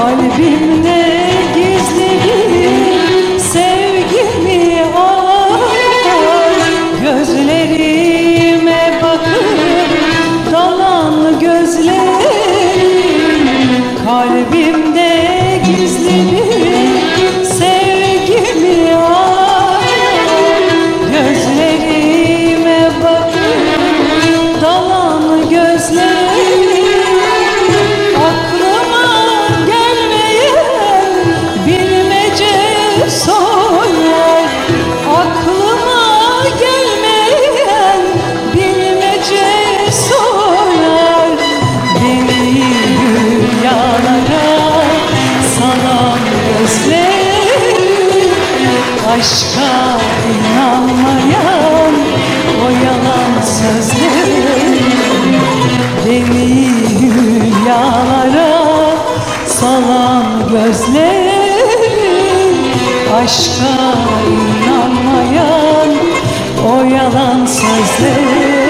Kalbimde gizli sevgimi ağlar Gözlerime bakıp dalan gözlerim. Kalbimde Aşka inanmayan o yalan sözlerin Beni hülyalara salan gözlerin Aşka inanmayan o yalan sözlerin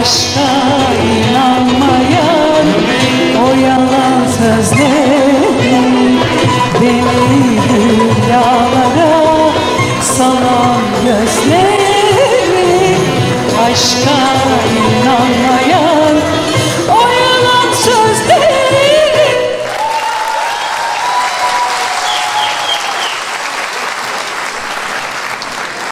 aşka inanmayan o yalan sözleri Beni rüyalara salan gözleri aşka